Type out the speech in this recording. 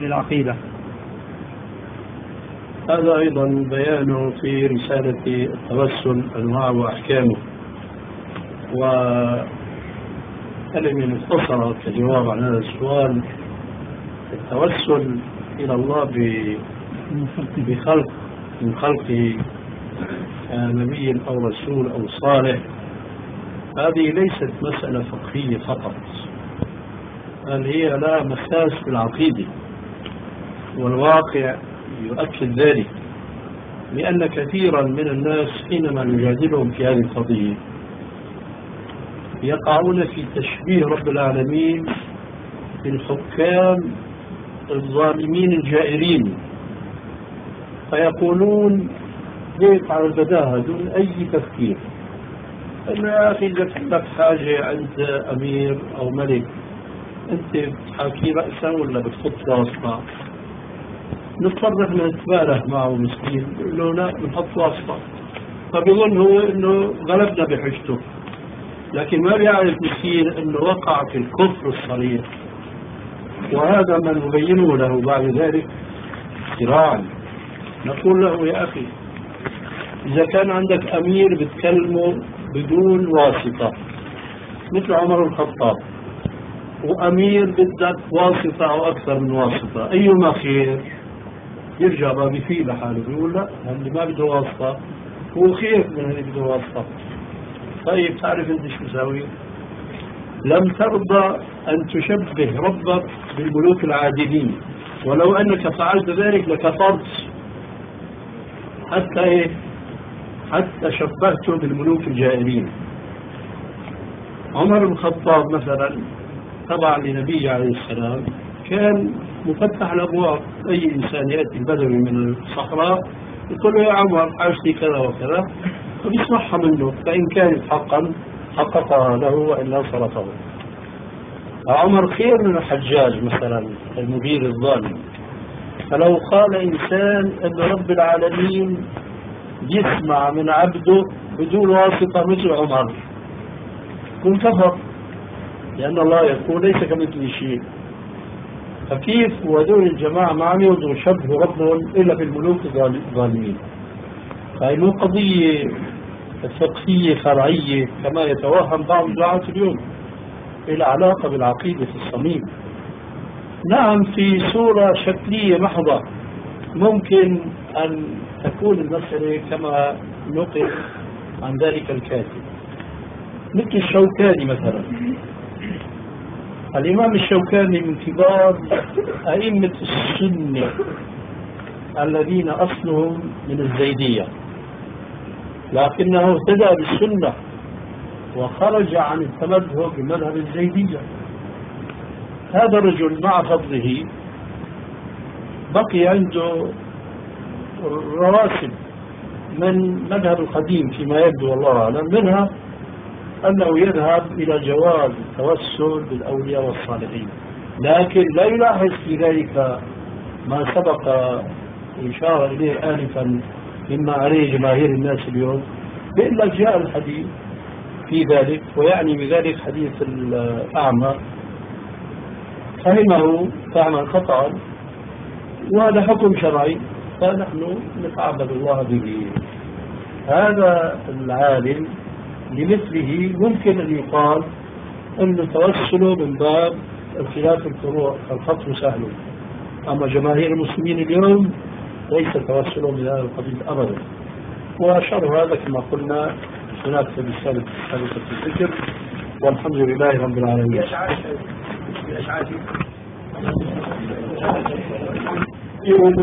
للعقيدة. هذا أيضا بيان في رسالة التوسل أنواع وأحكامه. وكلمة مختصرة كجواب عن هذا السؤال التوسل إلى الله بخلق من خلقه نبي أو رسول أو صالح. هذه ليست مسألة فقهية فقط بل هي لها مساس في العقيدة. والواقع يؤكد ذلك لأن كثيرا من الناس حينما نجادلهم في هذه القضية يقعون في تشبيه رب العالمين بالحكام الظالمين الجائرين فيقولون هيك على البداهة دون أي تفكير. أنه يا أخي إذا لك حاجة عند أمير أو ملك أنت بتحاكي رأسا ولا بتحط واسطة إحنا نتباله معه مسكين نقول له لا بنحط واسطة. فبيظن هو إنه غلبنا بحجته. لكن ما بيعرف مسكين إنه وقع في الكفر الصريح. وهذا ما نبينه له بعد ذلك صراعا نقول له يا أخي إذا كان عندك أمير بتكلمه بدون واسطة مثل عمر الخطاب وأمير بدك واسطة أو أكثر من واسطة ايما خير؟ يرجع ما بيفيق لحاله بيقول لا اللي ما بده واسطة هو خير من اللي بده واسطة. طيب تعرف انت شو مساوي؟ لم ترضى أن تشبه ربك بالملوك العادلين ولو أنك فعلت ذلك لكفرت. حتى إيه؟ حتى شبهته بالملوك الجائرين. عمر بن الخطاب مثلا تبع لنبي عليه السلام كان مفتح الابواب أي إنسان يأتي البدوي من الصحراء يقول له يا عمر حاجتي كذا وكذا فبيسمعها منه فإن كانت حقا حققها له والا صرفه. عمر خير من الحجاج مثلا المدير الظالم. فلو قال إنسان أن رب العالمين يسمع من عبده بدون واسطة مثل عمر كن كفر لأن الله يقول ليس كمثله شيء. فكيف وهذول الجماعة ما عم يرضوا يشبهوا ربهم إلا بالملوك الظالمين. فهي مو قضية فقهية فرعية كما يتوهم بعض دعاة اليوم. إلى علاقة بالعقيدة في الصميم. نعم في صورة شكلية محضة. ممكن أن تكون المسألة كما نقل عن ذلك الكاتب. مثل الشوكاني مثلا. الإمام الشوكاني من كبار أئمة السنة الذين أصلهم من الزيدية. لكنه اهتدى بالسنة وخرج عن التمذهب بمذهب الزيدية. هذا الرجل مع فضله بقي عنده رواسب من مذهب القديم فيما يبدو والله أعلم منها أنه يذهب إلى جواز التوسل بالأولياء والصالحين. لكن لا يلاحظ في ذلك ما سبق إشارة إليه آنفا مما عليه جماهير الناس اليوم إلا جاء الحديث في ذلك ويعني بذلك حديث الأعمى. فهمه فهما خطأ وهذا حكم شرعي فنحن نتعبد الله به. هذا العالم لمثله ممكن أن يقال أن توسله من باب الخلاف الفروع. فالخطر سهل. أما جماهير المسلمين اليوم ليس توسلهم من هذا القبيل أبدا. وشر هذا كما قلنا هناك في رسالة حديثة الذكر والحمد لله رب العالمين. يوم